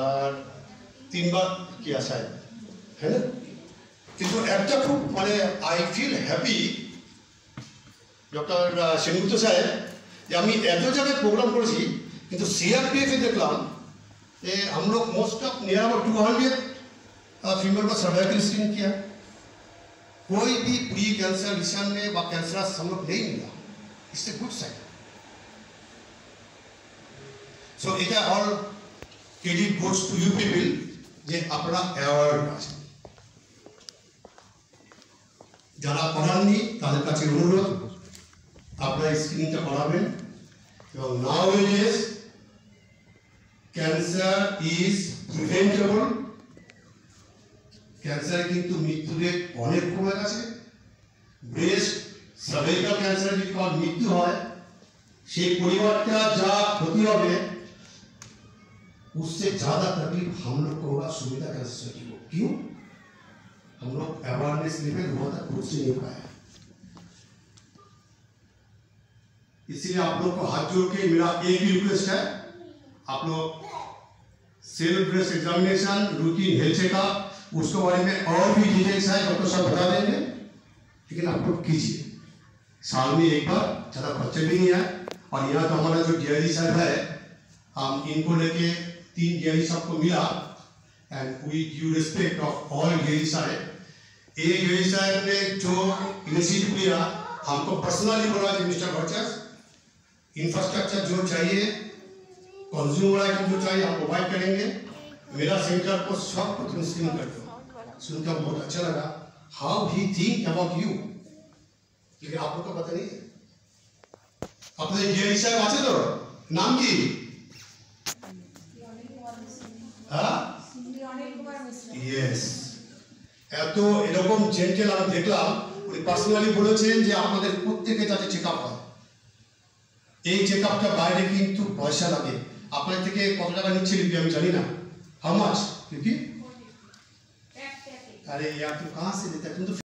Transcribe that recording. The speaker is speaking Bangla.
আর তিনবার কি আসায় হ্যাঁ না কিন্তু একটা খুব মানে I feel happy doctor Sengupta সাহেব যে আমি এত জায়গায় প্রোগ্রাম করেছি কিন্তু सीआरपीएफ দেখলাম যে हम लोग most of near about two hundred female का सर्वाइकल स्क्रीन किया कोई भी प्री कैंसर विषय में व कैंसर हम लोग नहीं मिला it's a good side so এটা all credit goes to you people যে আপনারা অ্যাওয়ার্ড আছে যারা করাননি তাদের কাছে অনুরোধ, আপনারা স্ক্রিনটা করাবেন এবং now as cancer is preventable cancer কিন্তু মৃত্যু অনেক কমে গেছে। ব্রেস্ট সার্ভাইকাল ক্যান্সার যদি কারোর মৃত্যু হয়, সেই পরিবারটা যা उससे ज़्यादा तकलीफ़ हम लोग को होगा सुविधा का सोसाइटी को। क्यों? हम लोग अवेयरनेस लेवल बहुत तक पहुँच नहीं पाए। इसलिए आप लोग को हाथ जोड़ के मेरा एक ही रिक्वेस्ट है, आप लोग self breast examination routine health checkup उसके बारे में और भी डिटेल्स है, डॉक्टर साहब बता देंगे। लेकिन आप लोग कीजिए। साल में एक बार, ज़्यादा खर्चे भी नहीं है। और यहाँ तो हमारा जो डीआईजी साहब है, हम इनको लेके तीन ज्ञानी सबको मिला and we give respect of all ज्ञानी साहेब। ए ज्ञानी साहेब ने जो इनिशिएटिव लिया हमको पर्सनली बोला कि मिस्टर भट्टस इंफ्रास्ट्रक्चर जो चाहिए कंज्यूमर आइटम जो चाहिए, हम प्रोवाइड करेंगे। मेरा सेंटर को सब कुछ मुस्लिम कर दो। सुनकर बहुत अच्छा लगा। How he think about you लेकिन आपको तो पता नहीं। है अपने ज्ञानी साहब आचे तो नाम की? হ্যাঁ ইয়েস এত এরকম জেন্টেল আমি দেখলাম উনি পার্সোনালি বলেছেন যে আপনাদের প্রত্যেকে যাতে চেক আপ হয় এই চেক আপটা বাইরে কিন্তু পয়সা লাগে আপনার থেকে কত টাকা নিচ্ছে লিপি আমি জানি না হাউ মাচ লিপি अरे यार तुम कहाँ से देता है तुम तो